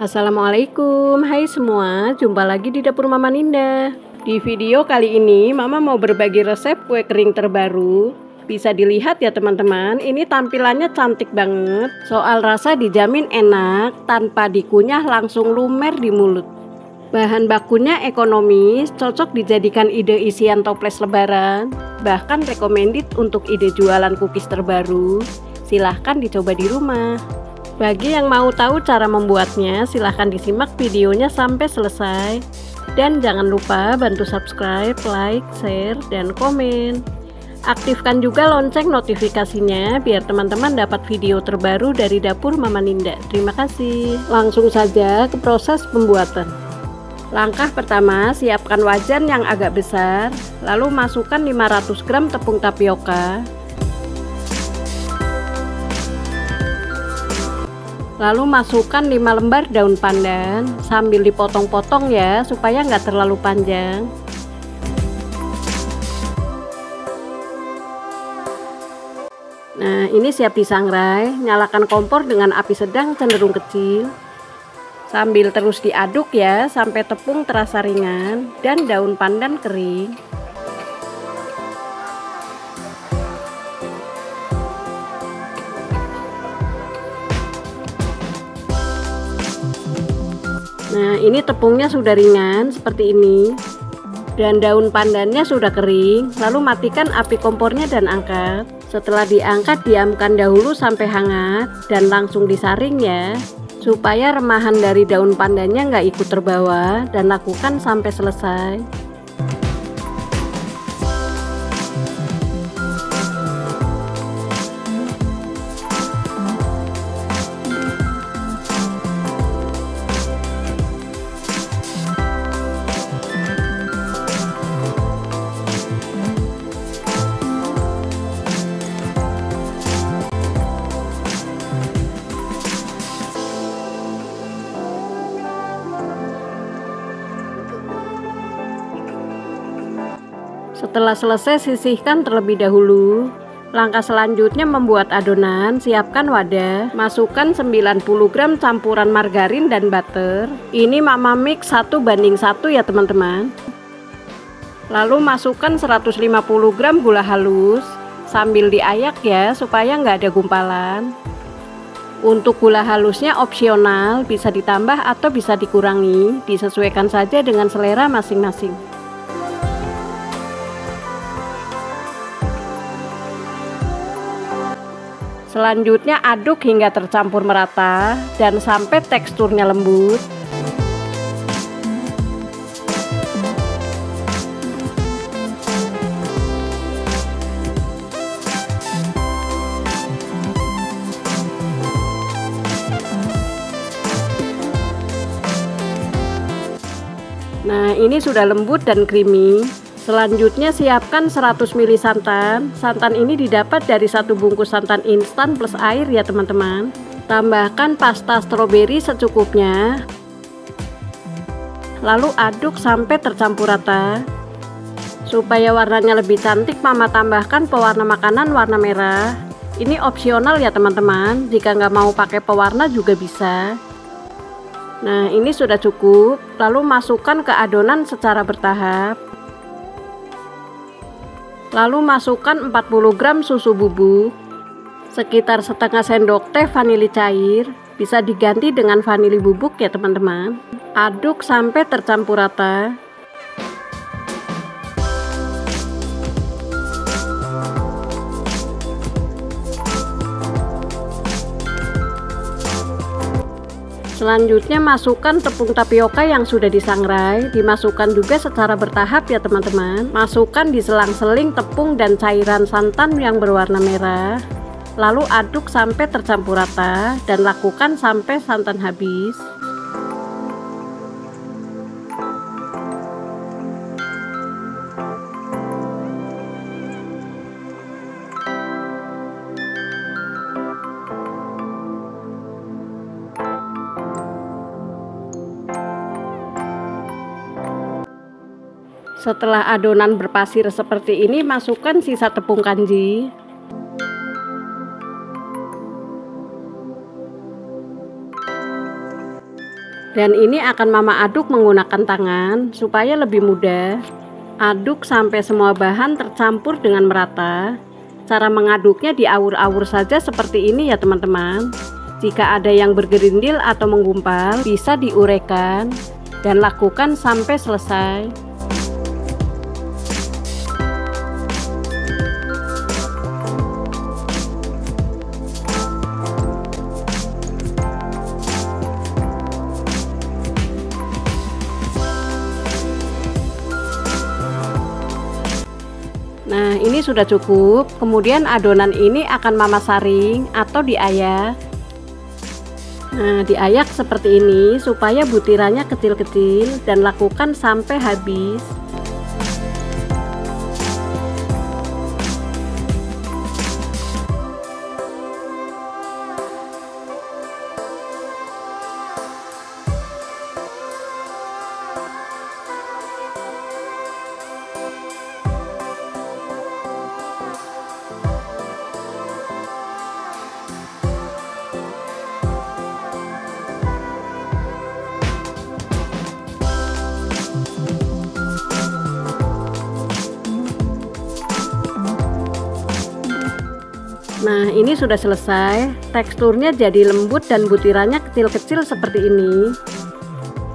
Assalamualaikum, hai semua, jumpa lagi di dapur Mama Ninda. Di video kali ini, Mama mau berbagi resep kue kering terbaru. Bisa dilihat ya teman-teman, ini tampilannya cantik banget. Soal rasa dijamin enak, tanpa dikunyah langsung lumer di mulut. Bahan bakunya ekonomis, cocok dijadikan ide isian toples lebaran. Bahkan recommended untuk ide jualan cookies terbaru. Silahkan dicoba di rumah. Bagi yang mau tahu cara membuatnya, silahkan disimak videonya sampai selesai. Dan jangan lupa bantu subscribe, like, share, dan komen. Aktifkan juga lonceng notifikasinya biar teman-teman dapat video terbaru dari dapur Mama Ninda. Terima kasih. Langsung saja ke proses pembuatan. Langkah pertama, siapkan wajan yang agak besar, lalu masukkan 500 gram tepung tapioka, Lalu masukkan 5 lembar daun pandan sambil dipotong-potong ya supaya nggak terlalu panjang. Nah ini siap disangrai, nyalakan kompor dengan api sedang cenderung kecil. Sambil terus diaduk ya sampai tepung terasa ringan dan daun pandan kering. Ini tepungnya sudah ringan seperti ini. Dan daun pandannya sudah kering lalu matikan api kompornya dan angkat. Setelah diangkat diamkan dahulu sampai hangat dan langsung disaring ya supaya remahan dari daun pandannya nggak ikut terbawa dan lakukan sampai selesai Setelah selesai sisihkan terlebih dahulu. Langkah selanjutnya membuat adonan, siapkan wadah, masukkan 90 gram campuran margarin dan butter. Ini mama mix 1 banding 1 ya teman-teman. Lalu masukkan 150 gram gula halus, sambil diayak ya supaya nggak ada gumpalan. Untuk gula halusnya opsional, bisa ditambah atau bisa dikurangi, disesuaikan saja dengan selera masing-masing. Selanjutnya aduk hingga tercampur merata dan sampai teksturnya lembut. Nah, ini sudah lembut dan creamy. Selanjutnya siapkan 100 ml santan. Santan ini didapat dari satu bungkus santan instan plus air ya teman-teman. Tambahkan pasta stroberi secukupnya. Lalu aduk sampai tercampur rata. Supaya warnanya lebih cantik, mama tambahkan pewarna makanan warna merah. Ini opsional ya teman-teman. Jika nggak mau pakai pewarna juga bisa. Nah ini sudah cukup. Lalu masukkan ke adonan secara bertahap. Lalu masukkan 40 gram susu bubuk, sekitar setengah sendok teh vanili cair, bisa diganti dengan vanili bubuk ya teman-teman. Aduk sampai tercampur rata. Selanjutnya masukkan tepung tapioka yang sudah disangrai, dimasukkan juga secara bertahap ya teman-teman. Masukkan di selang-seling tepung dan cairan santan yang berwarna merah. Lalu aduk sampai tercampur rata dan lakukan sampai santan habis. Setelah adonan berpasir seperti ini, masukkan sisa tepung kanji. Dan ini akan mama aduk menggunakan tangan supaya lebih mudah. Aduk sampai semua bahan tercampur dengan merata. Cara mengaduknya diawur-awur saja seperti ini ya teman-teman. Jika ada yang bergerindil atau menggumpal, bisa diurekan dan lakukan sampai selesai. Nah ini sudah cukup. Kemudian adonan ini akan mama saring atau diayak Nah diayak seperti ini supaya butirannya kecil-kecil dan lakukan sampai habis Nah ini sudah selesai. Teksturnya jadi lembut dan butirannya kecil-kecil seperti ini.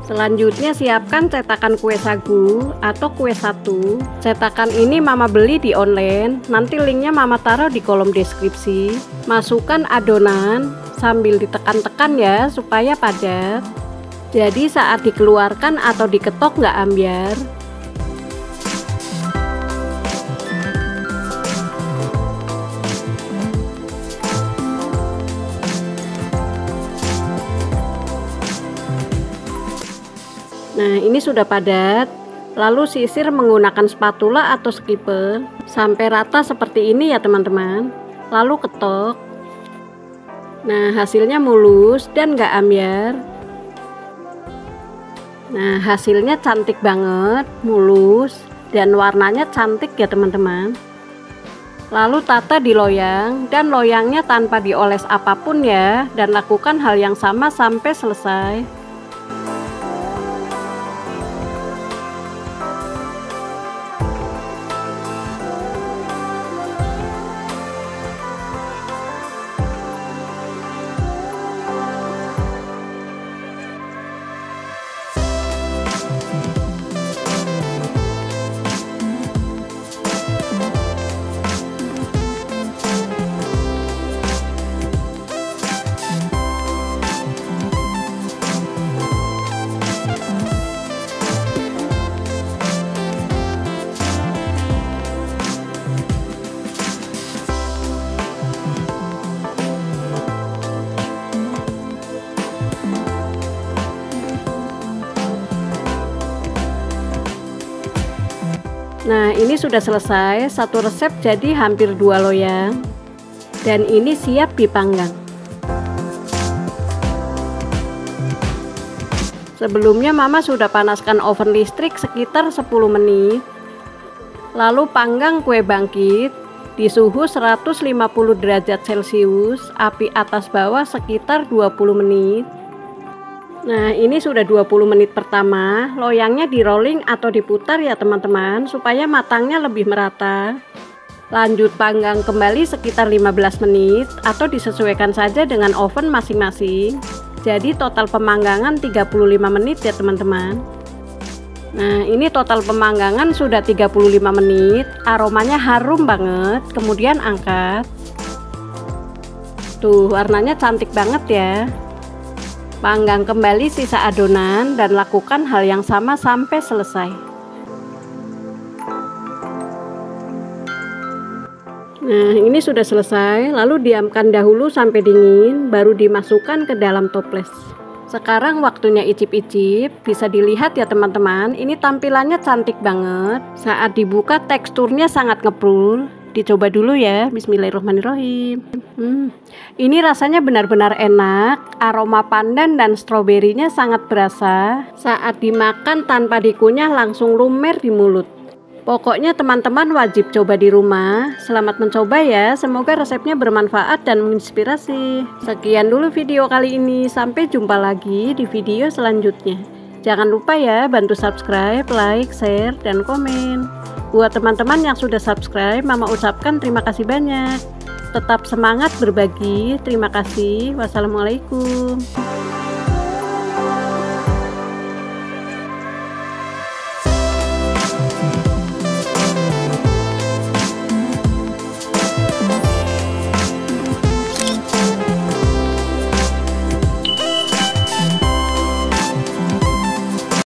Selanjutnya siapkan cetakan kue sagu atau kue satu. Cetakan ini mama beli di online. Nanti linknya mama taruh di kolom deskripsi. Masukkan adonan sambil ditekan-tekan ya supaya padat. Jadi saat dikeluarkan atau diketok nggak ambiar Nah ini sudah padat. Lalu sisir menggunakan spatula atau skipper Sampai rata seperti ini ya teman-teman. Lalu ketok. Nah hasilnya mulus dan gak ambiar. Nah hasilnya cantik banget Mulus Dan warnanya cantik ya teman-teman. Lalu tata di loyang dan loyangnya tanpa dioles apa pun ya dan lakukan hal yang sama sampai selesai. Nah ini sudah selesai. Satu resep jadi hampir dua loyang. Dan ini siap dipanggang. Sebelumnya mama sudah panaskan oven listrik sekitar 10 menit. Lalu panggang kue bangkit di suhu 150 derajat celcius api atas bawah sekitar 20 menit Nah ini sudah 20 menit pertama. Loyangnya di rolling atau diputar ya teman-teman supaya matangnya lebih merata. Lanjut panggang kembali sekitar 15 menit atau disesuaikan saja dengan oven masing-masing. Jadi total pemanggangan 35 menit ya teman-teman. Nah ini total pemanggangan sudah 35 menit. Aromanya harum banget kemudian angkat. Tuh warnanya cantik banget ya Panggang kembali sisa adonan dan lakukan hal yang sama sampai selesai. Nah, ini sudah selesai, lalu diamkan dahulu sampai dingin, baru dimasukkan ke dalam toples. Sekarang waktunya icip-icip, bisa dilihat ya teman-teman, ini tampilannya cantik banget. Saat dibuka teksturnya sangat ngeprul, dicoba dulu ya Bismillahirrahmanirrahim hmm, ini rasanya benar-benar enak aroma pandan dan stroberinya sangat berasa saat dimakan tanpa dikunyah langsung lumer di mulut Pokoknya teman-teman wajib coba di rumah. Selamat mencoba ya. Semoga resepnya bermanfaat dan menginspirasi. Sekian dulu video kali ini. Sampai jumpa lagi di video selanjutnya. Jangan lupa ya bantu subscribe, like, share, dan komen. Buat teman-teman yang sudah subscribe, Mama ucapkan terima kasih banyak. Tetap semangat berbagi. Terima kasih. Wassalamualaikum.